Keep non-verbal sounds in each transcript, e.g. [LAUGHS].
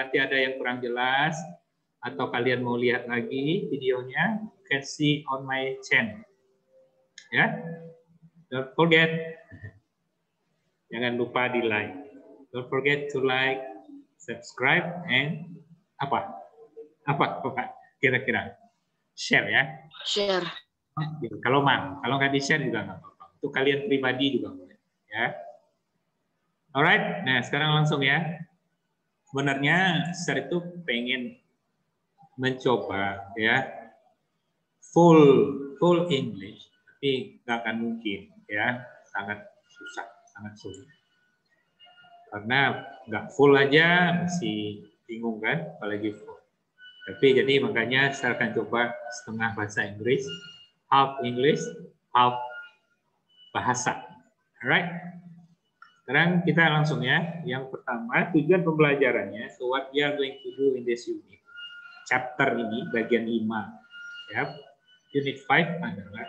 nanti ada yang kurang jelas atau kalian mau lihat lagi videonya, you can see on my channel. Ya, don't forget. Jangan lupa di like. Don't forget to like, subscribe, and apa? Apa, Pak? Kira-kira share ya. Share. Kalau mau, kalau nggak di share juga nggak apa-apa. Itu kalian pribadi juga boleh. Ya. Alright, nah sekarang langsung ya. Sebenarnya saya itu pengen mencoba ya full full English, tapi nggak akan mungkin ya, sangat susah, sangat sulit. Karena nggak full aja masih bingung kan, apalagi full. Tapi jadi makanya saya akan coba setengah bahasa Inggris, half English, half bahasa. Alright. Sekarang kita langsung ya. Yang pertama, tujuan pembelajarannya. So what we are going to do in this unit. Chapter ini, bagian 5. Ya. Unit 5 adalah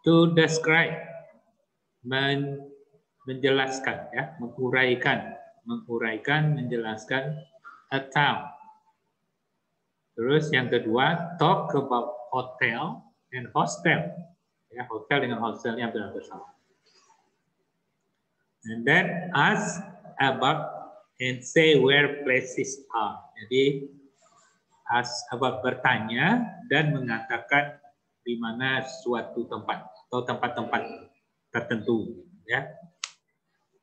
to describe, men menjelaskan, ya, menguraikan, menguraikan, menjelaskan a town. Terus yang kedua, talk about hotel and hostel. Ya, hotel dengan hostelnya hampir sama. And then ask about and say where places are. Jadi ask about bertanya dan mengatakan di mana suatu tempat atau tempat-tempat tertentu ya.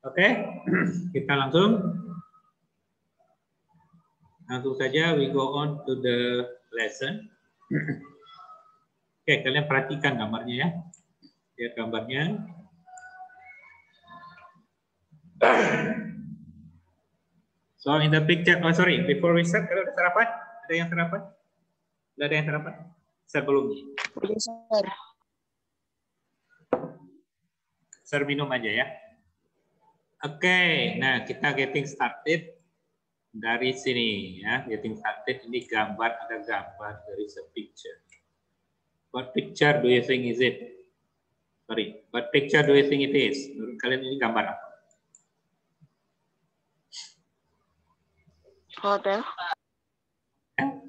Oke, okay. [CLEARS THROAT] kita langsung langsung saja we go on to the lesson. [CLEARS THROAT] Oke, okay, kalian perhatikan gambarnya ya. Lihat gambarnya. So in the picture, oh sorry, before we start, kalau ada sarapan? Ada yang sarapan? Tidak ada yang sarapan? Sebelumnya. Sir. Sir minum aja ya. Oke, okay, nah kita getting started dari sini ya. Getting started ini gambar ada gambar dari a picture. What picture do you think is it? Sorry, what picture do you think it is? Menurut kalian ini gambar apa? Hotel.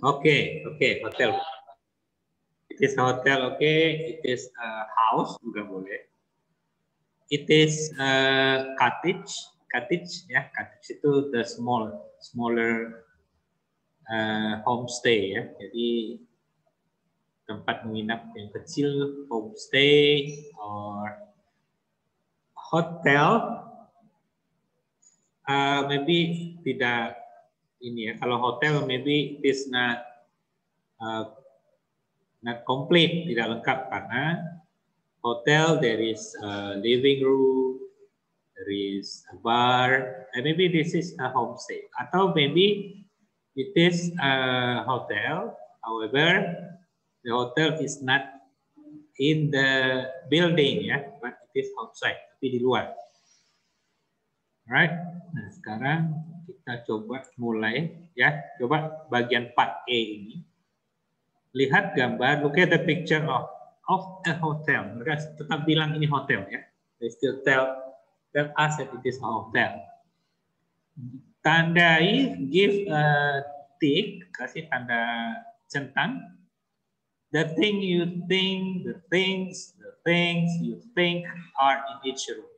Oke, oke, hotel. It is hotel, oke. Okay. It is a house juga boleh. It is a cottage, cottage ya. Cottage itu the small, smaller uh, homestay ya. Jadi tempat menginap yang kecil, homestay or hotel. Uh, maybe tidak ini ya. Kalau hotel maybe it is not uh, not complete, tidak lengkap karena hotel there is a living room, there is a bar, and maybe this is a homestay. Atau maybe it is a hotel, however the hotel is not in the building ya, but it is outside, tapi di luar. Alright, nah sekarang kita coba mulai ya. Coba bagian part A ini. Lihat gambar, look at the picture of of a hotel. Mereka tetap bilang ini hotel ya. They still tell tell us that it is a hotel. Tandai, give a tick, kasih tanda centang. The thing you think, the things, the things you think are in each room.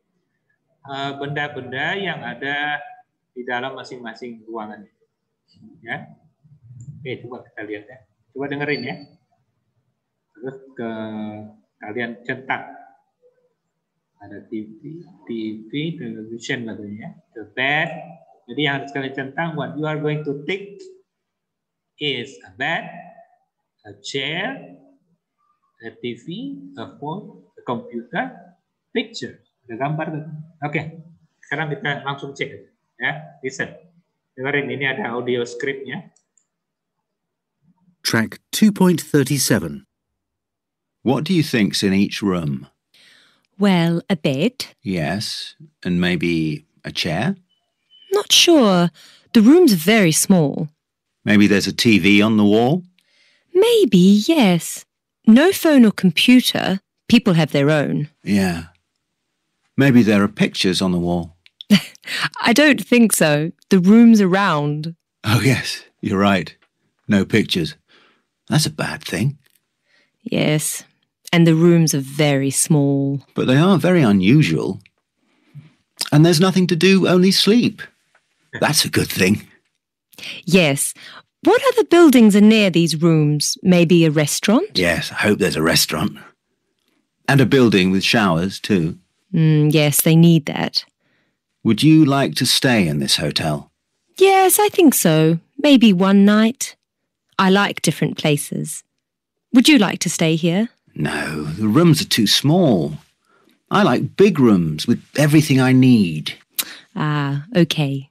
Eh, benda-benda uh, yang ada di dalam masing-masing ruangan. Ya. Oke, coba kita lihat ya. Coba dengerin ya. Terus ke kalian cetak. Ada TV, TV, television katanya. The bed. Jadi yang harus kalian centang, what you are going to take is a bed, a chair, a TV, a phone, a computer, picture. Ada gambar. Oke, sekarang kita langsung cek ya. Listen. Dengerin ini ada audio scriptnya. Track 2.37. What do you think's in each room? Well, a bed. Yes, and maybe a chair? Not sure. The room's very small. Maybe there's a TV on the wall? Maybe, yes. No phone or computer. People have their own. Yeah. Maybe there are pictures on the wall. [LAUGHS] I don't think so. The room's around. Oh, yes, you're right. No pictures. That's a bad thing. Yes. And the rooms are very small. But they are very unusual. And there's nothing to do, only sleep. That's a good thing. Yes. What other buildings are near these rooms? Maybe a restaurant? Yes, I hope there's a restaurant. And a building with showers, too. Mm, yes, they need that. Would you like to stay in this hotel? Yes, I think so. Maybe one night. I like different places. Would you like to stay here? No, the rooms are too small. I like big rooms with everything I need. Ah, okay.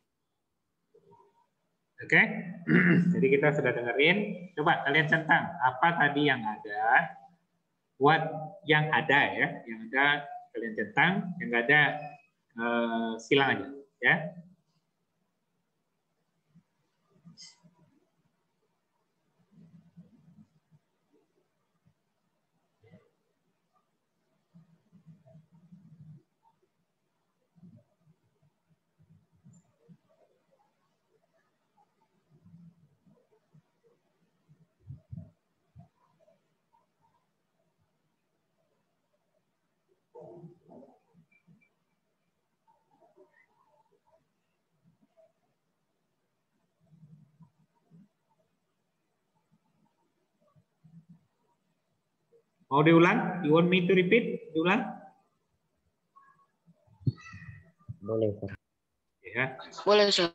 Oke, [CLEARS THROAT] jadi kita sudah dengerin. Coba kalian centang apa tadi yang ada, what yang ada ya, yang ada kalian centang, yang nggak ada uh, silang aja ya. Mau diulang? You want me to repeat? Diulang? Boleh, Sir. Ya. Boleh, Sir.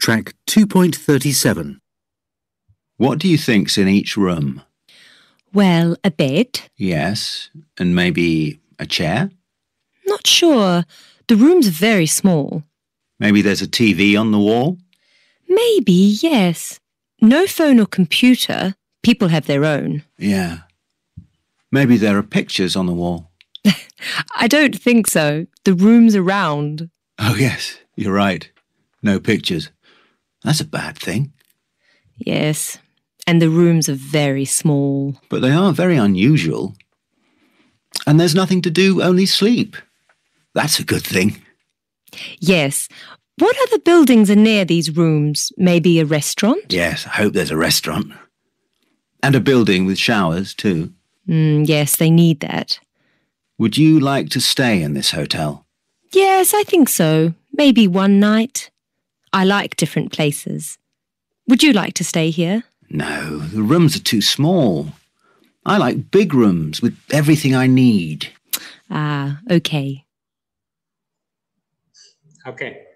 Track 2.37. What do you think's in each room? Well, a bed? Yes, and maybe a chair? Not sure. The room's very small. Maybe there's a TV on the wall? Maybe, yes. No phone or computer. People have their own. Yeah. Maybe there are pictures on the wall. [LAUGHS] I don't think so. The room's around. Oh, yes, you're right. No pictures. That's a bad thing. Yes. And the rooms are very small. But they are very unusual. And there's nothing to do, only sleep. That's a good thing. Yes. What other buildings are near these rooms? Maybe a restaurant? Yes, I hope there's a restaurant. And a building with showers, too. Mm, yes, they need that. Would you like to stay in this hotel? Yes, I think so. Maybe one night. I like different places. Would you like to stay here? No, the rooms are too small. I like big rooms with everything I need. Ah, okay. Okay.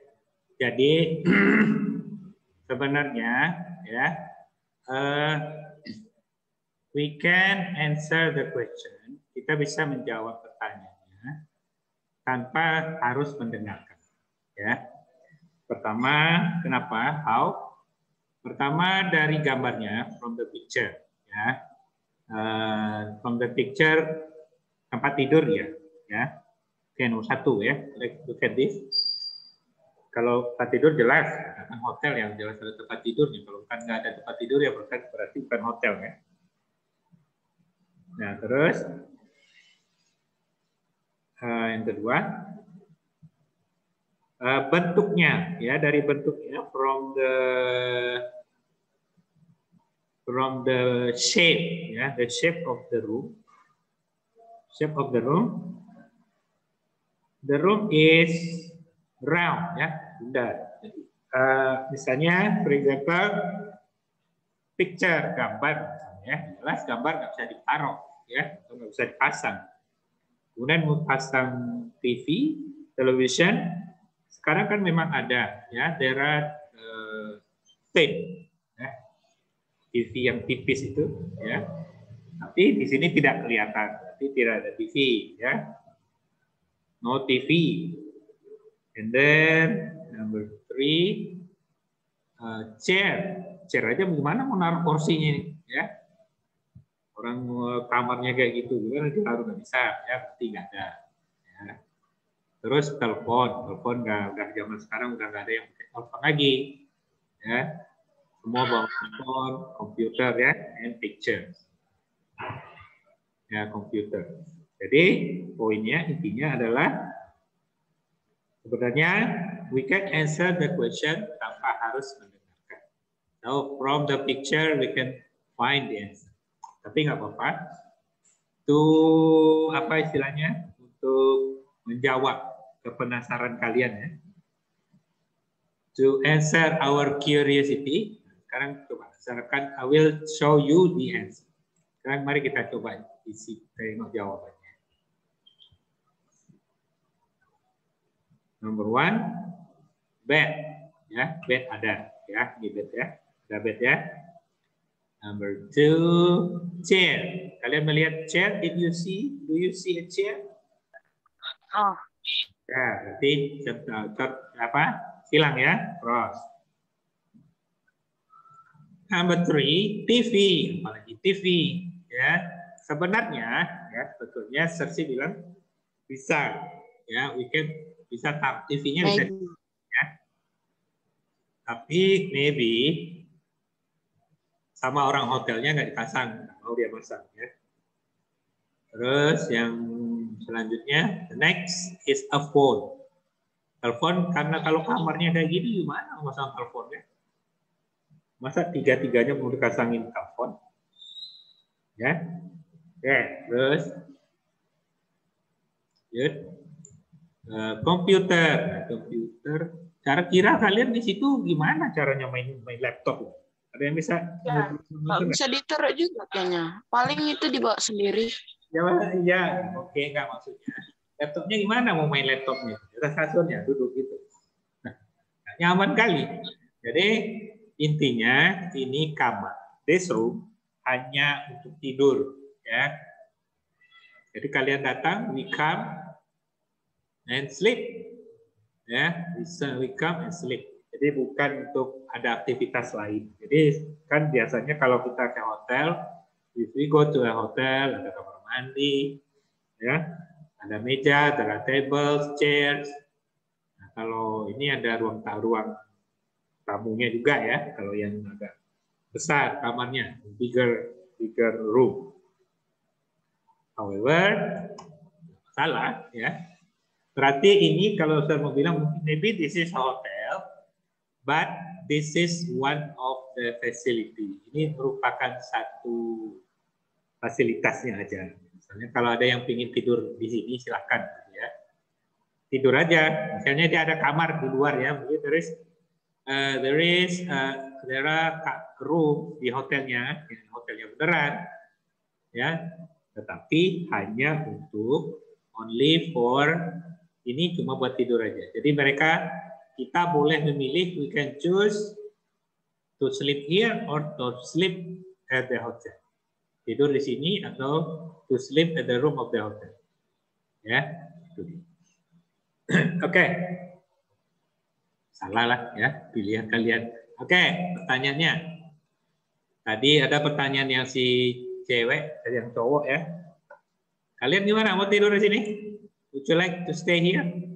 Jadi [CLEARS THROAT] sebenarnya ya uh, we can answer the question. Kita bisa menjawab pertanyaannya tanpa harus mendengarkan. Ya. Pertama, kenapa? How? Pertama dari gambarnya from the picture. Ya. Uh, from the picture tempat tidur ya. Ya. Oke, nomor satu ya. Let's look at this. Kalau tempat tidur jelas, kan hotel yang jelas ada tempat tidurnya. Kalau bukan nggak ada tempat tidur ya berarti bukan hotel ya. Nah terus uh, yang kedua uh, bentuknya ya dari bentuknya from the from the shape ya the shape of the room shape of the room the room is round ya bundar. Uh, misalnya, for example, picture gambar, ya jelas gambar nggak bisa ditaruh, ya atau nggak bisa dipasang. Kemudian mau pasang TV, television, sekarang kan memang ada, ya there are uh, tape, ya. TV yang tipis itu, ya. Tapi di sini tidak kelihatan, berarti tidak ada TV, ya. No TV, And then number three, uh, chair. Chair aja gimana mau naruh kursinya ini, ya? Orang kamarnya kayak gitu, kan harus nggak bisa, ya berarti nggak ada. Ya. Terus telepon, telepon nggak udah zaman sekarang udah nggak ada yang pakai telepon lagi, ya. Semua bawa telepon, komputer ya, and pictures. Ya komputer. Jadi poinnya intinya adalah Sebenarnya we can answer the question tanpa harus mendengarkan. So from the picture we can find the answer. Tapi nggak apa-apa. Untuk apa istilahnya? Untuk menjawab kepenasaran kalian ya. To answer our curiosity. Sekarang coba sekarang I will show you the answer. Sekarang mari kita coba isi tengok jawabannya. Number one, bed. Ya, bed ada. Ya, di bed ya. Ada bed ya. Number two, chair. Kalian melihat chair? Did you see? Do you see a chair? Oh, Ya, berarti contoh, contoh, apa? Hilang ya, cross. Number three, TV. Apalagi TV. Ya, sebenarnya ya sebetulnya Sersi bilang bisa. Ya, we can bisa tap TV-nya bisa maybe. Tapi maybe sama orang hotelnya nggak dipasang, nggak mau dia masang ya. Terus yang selanjutnya, the next is a phone. Telepon karena kalau kamarnya kayak gini gimana masang teleponnya? Masa tiga-tiganya mau dipasangin telepon? Ya, oke. Terus, good. Eh, komputer, Nah, komputer. Cara kira kalian di situ gimana caranya main main laptop? Ada yang bisa? Ya, Nggak bisa ditaruh juga kayaknya. Paling itu dibawa sendiri. Ya, ya, oke nggak maksudnya. Laptopnya gimana mau main laptopnya? Kasurnya duduk gitu. Nah, nyaman kali. Jadi intinya ini kamar. This room hanya untuk tidur, ya. Jadi kalian datang, we come and sleep. Ya, bisa we come and sleep. Jadi bukan untuk ada aktivitas lain. Jadi kan biasanya kalau kita ke hotel, we go to a hotel, ada kamar mandi, ya, ada meja, ada tables, chairs. Nah, kalau ini ada ruang ruang tamunya juga ya, kalau yang agak besar kamarnya, bigger bigger room. However, salah ya. Berarti ini kalau saya mau bilang mungkin maybe this is hotel, but this is one of the facility. Ini merupakan satu fasilitasnya aja. Misalnya kalau ada yang ingin tidur di sini silahkan ya. Tidur aja. Misalnya dia ada kamar di luar ya. There is uh, there is uh, there are room di hotelnya, hotelnya beneran ya. Tetapi hanya untuk only for ini cuma buat tidur aja. Jadi mereka kita boleh memilih we can choose to sleep here or to sleep at the hotel. Tidur di sini atau to sleep at the room of the hotel. Ya, itu. [CLEARS THROAT] Oke. Salah lah ya, pilihan kalian. Oke, pertanyaannya. Tadi ada pertanyaan yang si cewek, yang cowok ya. Kalian gimana? Mau tidur di sini? Would you like to stay here?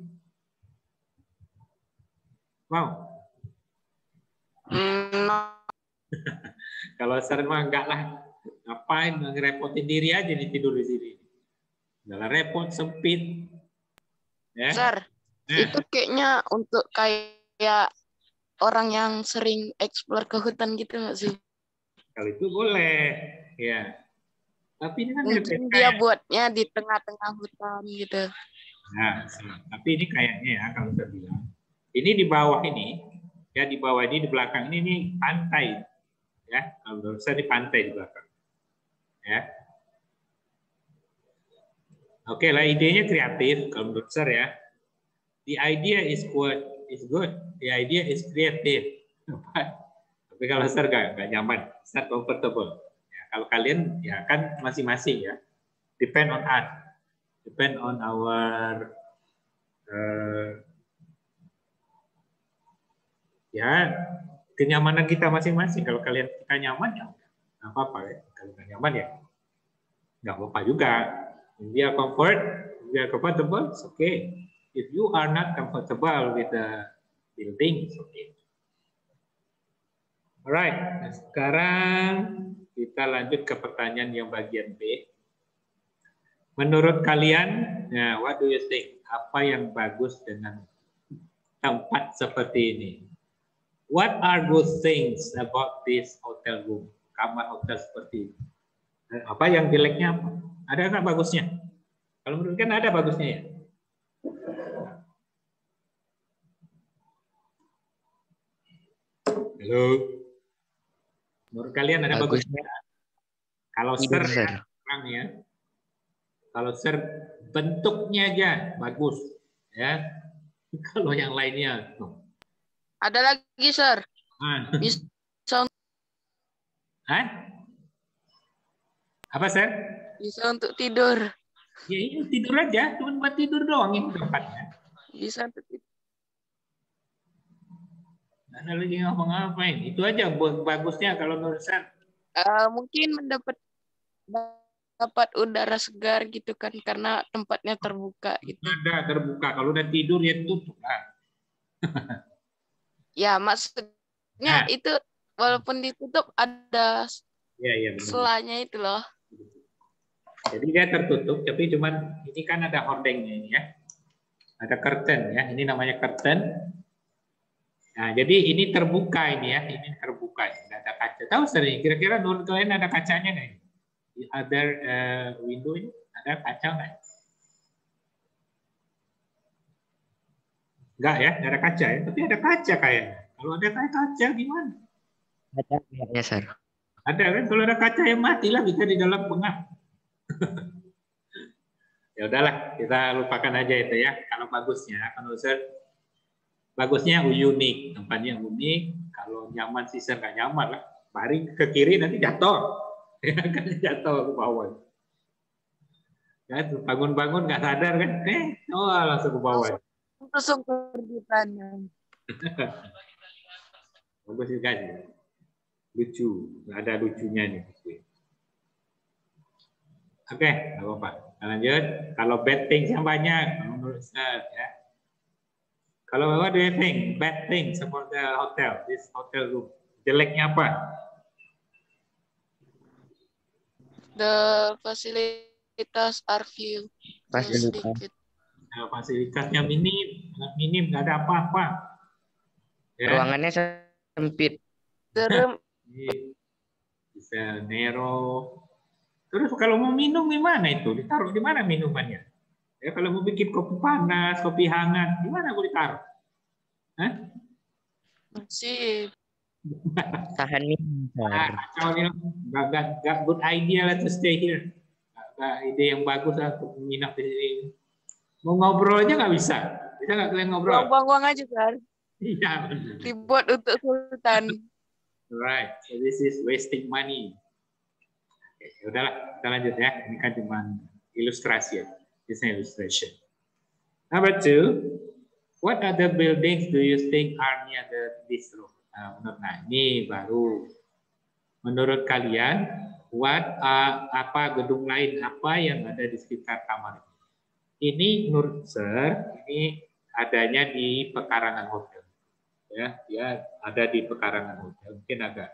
Mau? Hmm, [LAUGHS] Kalau sering mah enggak lah. Ngapain ngerepotin diri aja nih tidur di sini. Udah repot, sempit. Ya. Sir, Nah, itu kayaknya untuk kayak orang yang sering explore ke hutan gitu nggak sih? kalau itu boleh. Ya. Tapi ini kan Mungkin kayak- dia buatnya di tengah-tengah hutan gitu. Nah, tapi ini kayaknya ya kalau saya bilang, ini di bawah ini, ya di bawah ini di belakang ini nih pantai, ya kalau saya di pantai di belakang, ya. Oke lah idenya kreatif kalau menurut saya ya. The idea is good, is good. The idea is creative. Tapi kalau saya nggak nggak nyaman, saya comfortable. Ya, kalau kalian ya kan masing-masing ya, depend on us depend on our uh, ya kenyamanan kita masing-masing. Kalau kalian kita nyaman ya nggak apa-apa ya. Kalau nggak nyaman ya nggak apa-apa juga. We are comfort, we are comfortable, it's okay. If you are not comfortable with the building, it's okay. Alright, nah sekarang kita lanjut ke pertanyaan yang bagian B. Menurut kalian, ya, what do you think? Apa yang bagus dengan tempat seperti ini. What are good things about this hotel room? Kamar hotel seperti ini. Eh, Apa yang jeleknya apa? Ada nggak bagusnya? Kalau menurut kan ada bagusnya ya. Halo. Menurut kalian ada Bagusnya bagusnya? Kalau tidur, ser Sir. ya, ya. Kalau ser bentuknya aja bagus ya. [LAUGHS] Kalau yang lainnya no. Ada lagi, Sir. Ah. Bisa Hah? Apa sir? bisa untuk tidur. Ya ini tidur aja, cuma buat tidur doang ini tempatnya. Bisa untuk tidur. Ada lagi ngapa-ngapain. Itu aja buat bagusnya kalau menurut saya. Eh, mungkin mendapat dapat udara segar gitu kan karena tempatnya terbuka gitu. Ada terbuka. Kalau udah tidur ya tutup. Ah. [LAUGHS] Ya, maksudnya Nah. itu walaupun ditutup ada Ya, ya. benar. selanya itu loh. Jadi dia tertutup, tapi cuman ini kan ada hordengnya ini ya. Ada curtain ya, ini namanya curtain. Nah, jadi ini terbuka ini ya, ini terbuka, tidak ada kaca. Tahu sering, kira-kira menurut kalian ada kacanya nggak? ini? Di other eh, window ini ada kaca nggak? Nggak ya, nggak ada kaca ya, tapi ada kaca kayaknya. Kalau ada kaca gimana? Ada kayaknya, Sir. Ada kan kalau ada kaca yang matilah bisa di dalam pengap. [LAUGHS] ya udahlah, kita lupakan aja itu ya. Kalau bagusnya, kalau saya bagusnya unik, tempatnya unik. Kalau nyaman sih saya nggak nyaman lah. Baring ke kiri nanti jatuh, [LAUGHS] ya kan jatuh ke bawah. Kan bangun-bangun nggak sadar kan, eh, oh langsung ke bawah. Langsung pergi tanam. [LAUGHS] Bagus sih. Lucu, nggak ada lucunya nih. Oke, nggak apa-apa. Kita lanjut. Kalau bad things yang banyak, menurut saya ya. Kalau what do you think? Bad things about the hotel, this hotel room. Jeleknya apa? The facilities are few. Fasilitas. Nah, fasilitasnya minim, sangat minim, nggak ada apa-apa. Ya, Ruangannya sempit. Serem. bisa narrow. Terus kalau mau minum gimana itu? Ditaruh di mana minumannya? Ya kalau mau bikin kopi panas, kopi hangat, di mana mau ditaruh? Hah? Masih [LAUGHS] Tahan minum, Ah. Gak, gak, gak good idea lah to stay here. Gak, gak ide yang bagus lah untuk menginap di sini. Mau ngobrol aja nggak bisa. Bisa nggak kalian ngobrol? buang-buang aja kan. Iya. Dibuat untuk sultan. Right. So this is wasting money. Oke, ya udahlah, kita lanjut ya. Ini kan cuma ilustrasi ya. This is illustration. Number two, what other buildings do you think are near the this room? Nah, menurut nah, ini baru. Menurut kalian, what are, apa gedung lain apa yang ada di sekitar kamar ini? Ini menurut Sir, ini adanya di pekarangan hotel. Ya dia ada di pekarangan hotel mungkin agak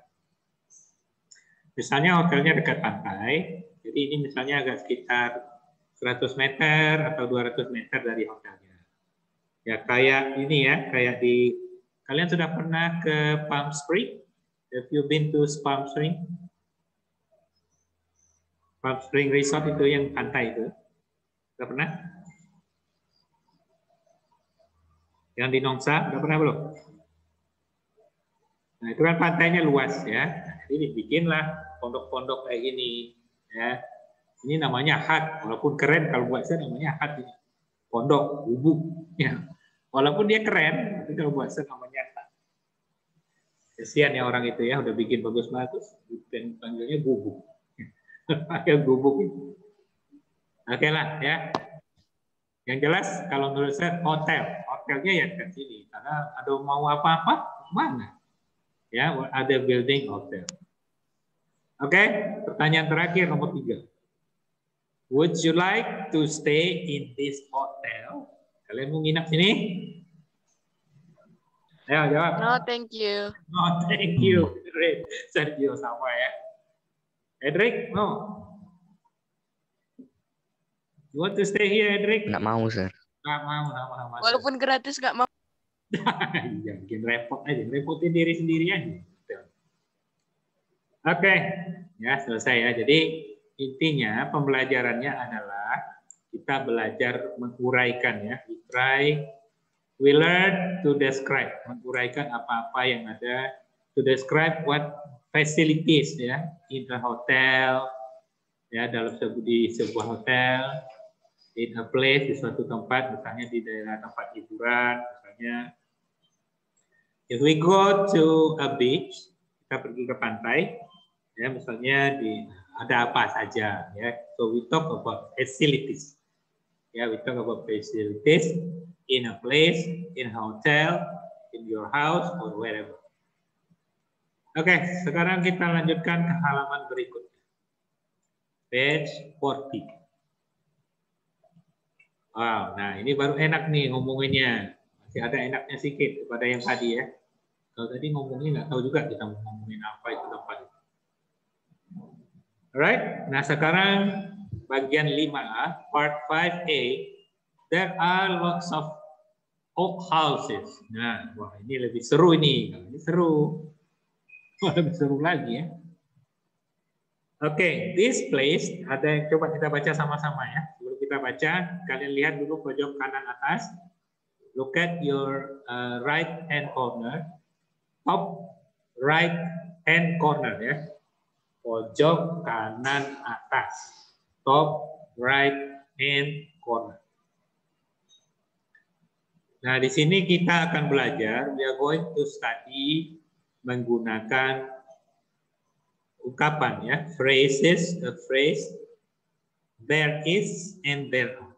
misalnya hotelnya dekat pantai jadi ini misalnya agak sekitar 100 meter atau 200 meter dari hotelnya. Ya kayak ini ya kayak di kalian sudah pernah ke Palm Spring? Have you been to Palm Spring? Palm Spring Resort itu yang pantai itu. Sudah pernah yang di Nongsa sudah pernah belum Nah, itu kan pantainya luas ya. Jadi dibikinlah pondok-pondok kayak gini ya. Ini namanya hut, walaupun keren kalau buat saya namanya hut ini. Pondok, gubuk ya. Walaupun dia keren, tapi kalau buat saya namanya hut. Kesian ya orang itu ya, udah bikin bagus-bagus, dan panggilnya gubuk. Pakai gubuk itu. Oke lah ya. Yang jelas kalau menurut saya hotel, hotelnya ya ke sini. Karena ada mau apa-apa, mana? ya ada building hotel. Oke, pertanyaan terakhir nomor tiga. Would you like to stay in this hotel? Kalian mau nginap sini? Ayo jawab. No, thank you. No, thank you. Great. Sergio sama ya. Edric, no. You want to stay here, Edric? Nggak mau, Sir. Nggak mau, mau. Walaupun gratis nggak mau. [LAUGHS] Iya, bikin repot aja, repotin diri sendiri aja. Oke, ya selesai ya. Jadi intinya pembelajarannya adalah kita belajar menguraikan ya. We try, we learn to describe, menguraikan apa-apa yang ada, to describe what facilities ya in a hotel, ya dalam sebu- di sebuah hotel, in a place di suatu tempat, misalnya di daerah tempat hiburan, misalnya. If we go to a beach, kita pergi ke pantai, ya misalnya di ada apa saja, ya. So we talk about facilities. Ya, we talk about facilities in a place, in a hotel, in your house or wherever. Oke, sekarang kita lanjutkan ke halaman berikutnya. Page 40. Wow, nah ini baru enak nih ngomonginnya. Masih ada enaknya sedikit daripada yang tadi ya. Kalau tadi ngomongnya nggak tahu juga kita ngomongin apa itu tempat. Alright, nah sekarang bagian 5A, part 5A, there are lots of oak houses. Nah, wah ini lebih seru ini. Ini seru. [LAUGHS] Wah, lebih seru lagi ya. Oke, this place ada yang coba kita baca sama-sama ya. Kita baca, kalian lihat dulu pojok kanan atas. Look at your uh, right hand corner, top right hand corner ya. Pojok kanan atas, top right hand corner. Nah, di sini kita akan belajar. We are going to study menggunakan ungkapan ya, phrases, a phrase, there is and there are.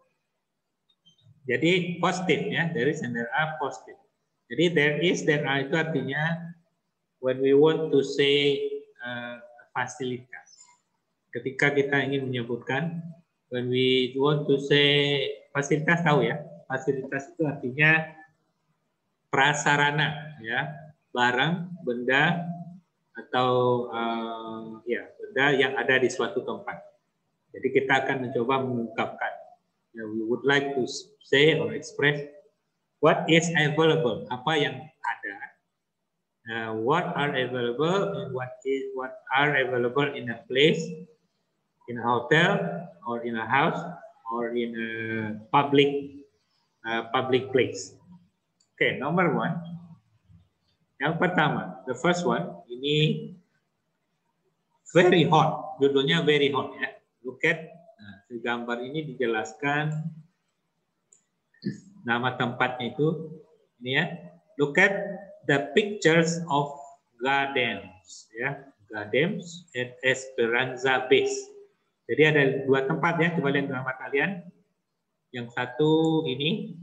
Jadi positif ya, there is and there are positif. Jadi there is, there are itu artinya when we want to say uh, fasilitas. Ketika kita ingin menyebutkan, when we want to say fasilitas tahu ya, fasilitas itu artinya prasarana ya, barang, benda, atau uh, ya benda yang ada di suatu tempat. Jadi kita akan mencoba mengungkapkan. Ya, we would like to say or express what is available, apa yang ada, uh, what are available and what is what are available in a place, in a hotel or in a house or in a public uh, public place. Okay, number one. Yang pertama, the first one, ini very hot. Judulnya very hot ya. Look at, nah, di gambar ini dijelaskan nama tempatnya itu. Ini ya. Look at the pictures of gardens ya. Gardens at Esperanza Base. Jadi ada dua tempat ya, coba lihat gambar kalian. Yang satu ini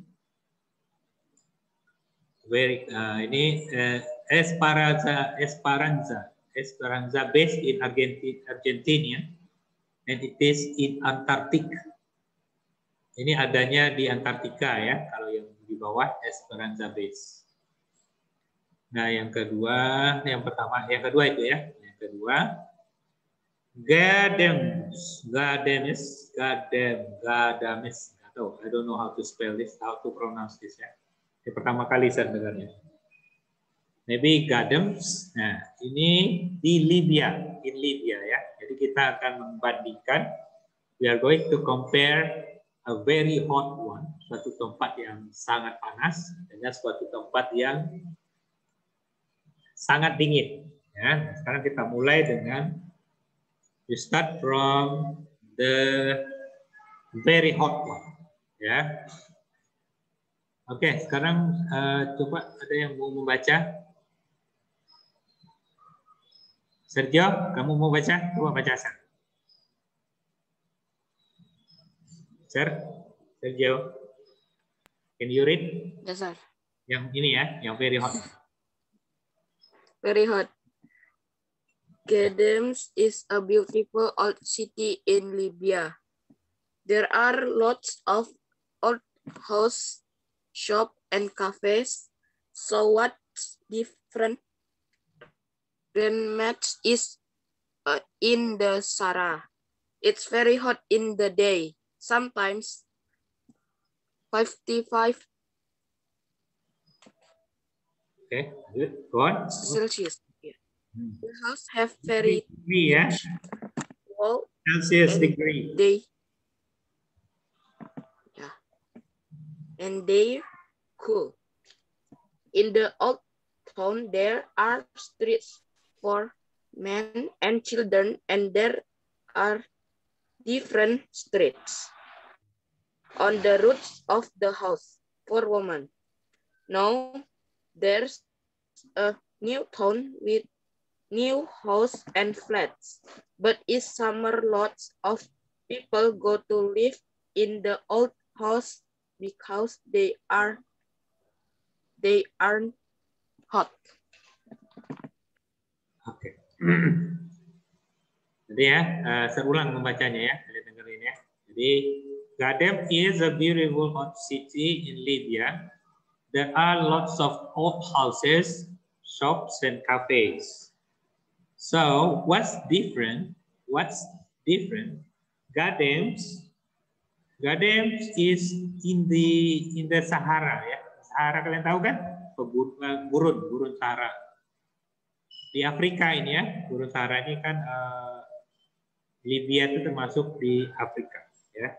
very uh, ini uh, Esperanza Esperanza Esperanza based in Argentina and in Antarctic. Ini adanya di Antartika ya, kalau yang di bawah Esperanza base. Nah, yang kedua, yang pertama, yang kedua itu ya. Yang kedua, Gadames, Gadames, Gadam, Gadames. Atau I don't know how to spell this, how to pronounce this ya. Yang pertama kali saya dengarnya. Maybe Gadames. Nah, ini di Libya, in Libya ya. Jadi kita akan membandingkan. We are going to compare a very hot one, suatu tempat yang sangat panas dengan suatu tempat yang sangat dingin. Ya, sekarang kita mulai dengan we start from the very hot one. Ya, Oke, sekarang uh, coba ada yang mau membaca? Sergio, kamu mau baca? Coba baca, Sir. Sir, Sergio, can you read? Yes, sir. Yang ini ya, yang very hot. Very hot. Gadems is a beautiful old city in Libya. There are lots of old house, shop, and cafes. So what's different? Grand match is uh, in the Sahara. It's very hot in the day. Sometimes 55 Okay, good. Go on. Celsius. Yeah. Hmm. The house have very Degree, ya. wall Celsius degree. they yeah and they cool in the old town there are streets for men and children and there are different streets on the roofs of the house for women now there's a new town with new house and flats but is summer lots of people go to live in the old house because they are they aren't hot. Oke. [CLEARS THROAT] Jadi ya, eh, saya ulang membacanya ya, kalian dengerin ya. Jadi, Gadem is a beautiful hot city in Libya. There are lots of old houses, shops, and cafes. So, what's different? What's different? Gadems, Gadems is in the in the Sahara ya. Sahara kalian tahu kan? Pegun- eh, Gurun, gurun Sahara di Afrika ini ya, gurun Sahara ini kan eh, Libya itu termasuk di Afrika ya.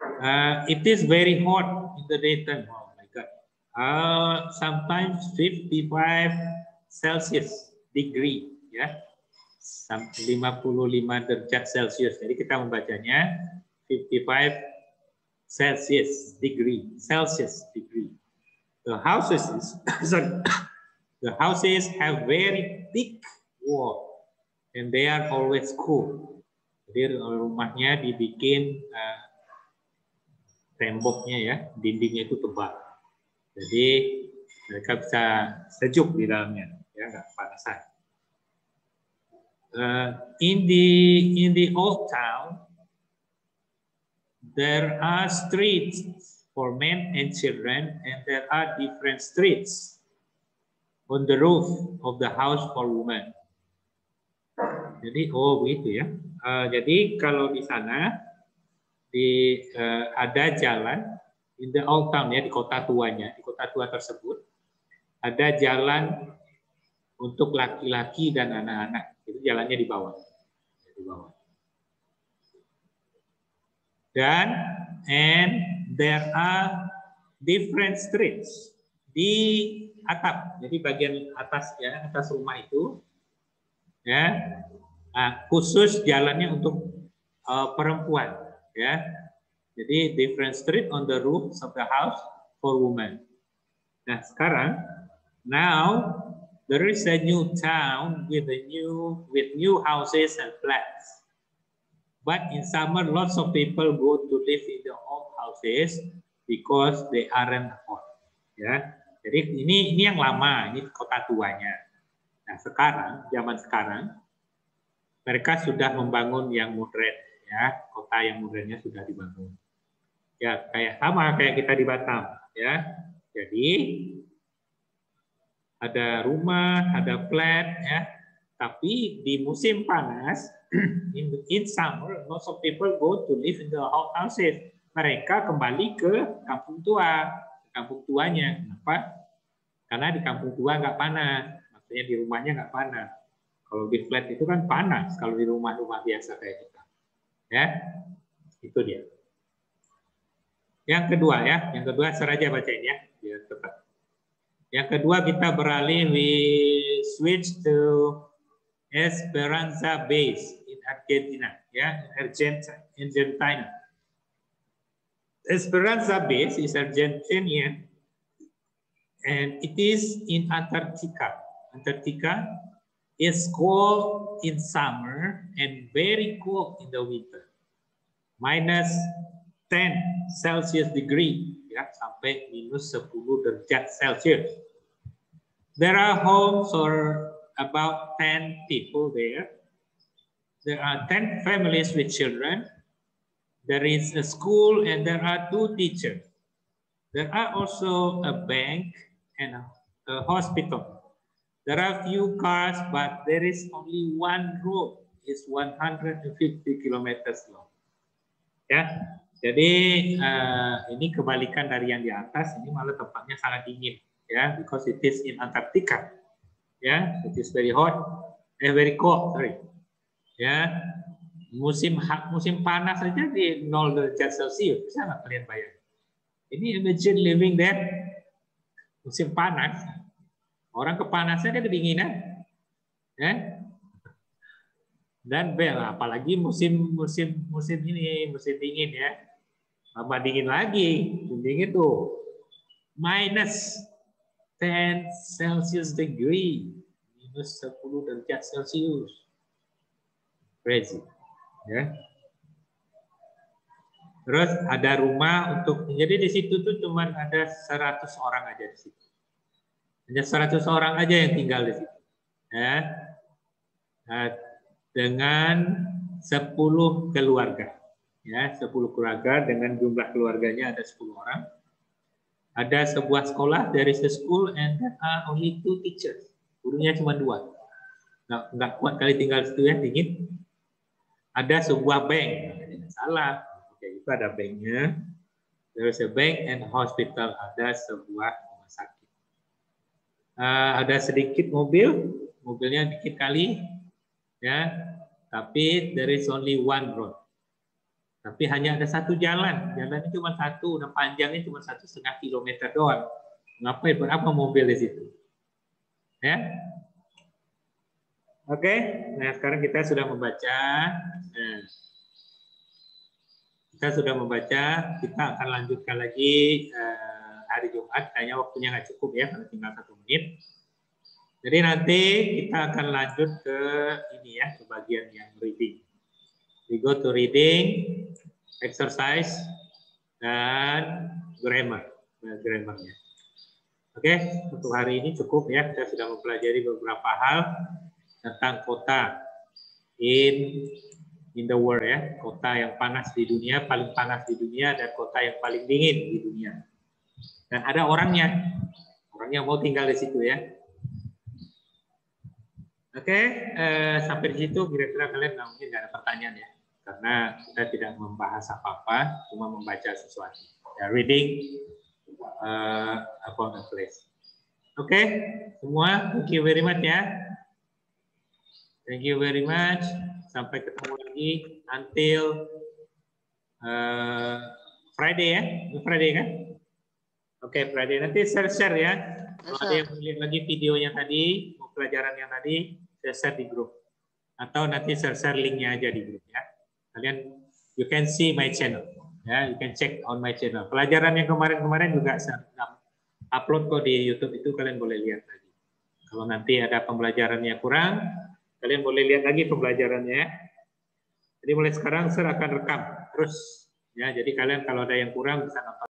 Eh, it is very hot in the daytime. Oh my god. Uh, sometimes 55 Celsius degree ya. Sampai 55 derajat Celsius. Jadi kita membacanya 55 Celsius degree, Celsius degree. The houses is [COUGHS] sorry, The houses have very thick wall and they are always cool. Jadi rumahnya dibikin eh, temboknya ya, dindingnya itu tebal. Jadi mereka bisa sejuk di dalamnya, ya nggak panasan. Eh, in the in the old town, there are streets for men and children, and there are different streets on the roof of the house for women. Jadi oh begitu ya. Eh, jadi kalau di sana di eh, ada jalan in the old town ya di kota tuanya, di kota tua tersebut ada jalan untuk laki-laki dan anak-anak. Itu jalannya di bawah. Di bawah. Dan and there are different streets di atap. Jadi bagian atas ya, atas rumah itu ya ah, khusus jalannya untuk uh, perempuan ya. Jadi different street on the roof of the house for women. Nah, sekarang now there is a new town with a new with new houses and flats. But in summer lots of people go to live in the old houses because they aren't hot. Ya. Jadi ini ini yang lama, ini kota tuanya. Nah sekarang, zaman sekarang, mereka sudah membangun yang modern, ya kota yang modernnya sudah dibangun. Ya kayak sama kayak kita di Batam, ya. Jadi ada rumah, ada flat, ya. Tapi di musim panas, [CLEARS THROAT] in, in summer, lots of people go to live in the houses. Mereka kembali ke kampung tua, kampung tuanya. Kenapa? Karena di kampung tua nggak panas, maksudnya di rumahnya nggak panas. Kalau di flat itu kan panas, kalau di rumah-rumah biasa kayak kita. Ya, itu dia. Yang kedua ya, yang kedua seraja bacain ya, biar tepat. Yang kedua kita beralih, we switch to Esperanza Base in Argentina, ya, Argentina. Argentina. Esperanza Base is Argentinian and it is in Antarctica. Antarctica is cold in summer and very cold in the winter. Minus 10 Celsius degree, ya, sampai minus 10 derajat Celsius. There are homes for about 10 people there. There are 10 families with children. There is a school and there are two teachers. There are also a bank and a, a hospital. There are few cars, but there is only one road. It's 150 kilometers long. Ya, jadi eh, ini kebalikan dari yang di atas. Ini malah tempatnya sangat dingin. yeah, because it is in Antarctica. Yeah, it is very hot, eh, very cold. Sorry. Ya, musim musim panas saja di 0 derajat Celcius. Bisa nggak kalian bayangin? Ini imagine living there musim panas. Orang kepanasan dia kedinginan. Ya. Dan bel, apalagi musim musim musim ini musim dingin ya. Tambah dingin lagi. Dingin tuh minus 10 Celsius degree. Minus 10 derajat Celcius. Crazy. Ya. Terus ada rumah untuk jadi di situ tuh cuman ada 100 orang aja di situ. Hanya 100 orang aja yang tinggal di situ. Ya. Nah, dengan 10 keluarga. Ya, 10 keluarga dengan jumlah keluarganya ada 10 orang. Ada sebuah sekolah, is a school and there are only two teachers. Gurunya cuma dua. Nggak, nggak kuat kali tinggal situ ya, dingin. Ada sebuah bank. Salah. Oke, itu ada banknya. There is a bank and hospital. Ada sebuah rumah sakit. Uh, ada sedikit mobil. Mobilnya dikit kali. Ya, tapi there is only one road. Tapi hanya ada satu jalan. Jalannya cuma satu, dan panjangnya cuma satu setengah kilometer doang. Ngapain berapa mobil di situ? Ya. Oke, nah sekarang kita sudah membaca. Nah, kita sudah membaca. Kita akan lanjutkan lagi eh, hari Jumat. Kayaknya waktunya nggak cukup ya, karena tinggal satu menit. Jadi nanti kita akan lanjut ke ini ya, ke bagian yang reading. We go to reading, exercise, dan grammar. Nah, grammarnya. Oke, untuk hari ini cukup ya. Kita sudah mempelajari beberapa hal tentang kota in in the world ya. Kota yang panas di dunia, paling panas di dunia, dan kota yang paling dingin di dunia. Dan ada orangnya. Orangnya mau tinggal di situ ya. Oke, eh, sampai di situ kira-kira kalian nggak mungkin ada pertanyaan ya karena kita tidak membahas apa-apa, cuma membaca sesuatu. Ya, reading uh, about the place. Oke, okay, semua, thank you very much ya. Thank you very much. Sampai ketemu lagi until uh, Friday ya. Friday kan? Oke, okay, Friday. Nanti share-share ya. Kalau ada yang melihat lagi videonya tadi, mau pelajaran yang tadi, saya share di grup. Atau nanti share-share linknya aja di grup ya kalian you can see my channel ya you can check on my channel pelajaran yang kemarin-kemarin juga saya upload kok di YouTube itu kalian boleh lihat lagi kalau nanti ada pembelajarannya kurang kalian boleh lihat lagi pembelajarannya jadi mulai sekarang saya akan rekam terus. Ya jadi kalian kalau ada yang kurang bisa nonton